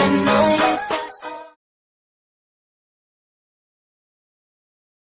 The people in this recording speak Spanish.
Emotional.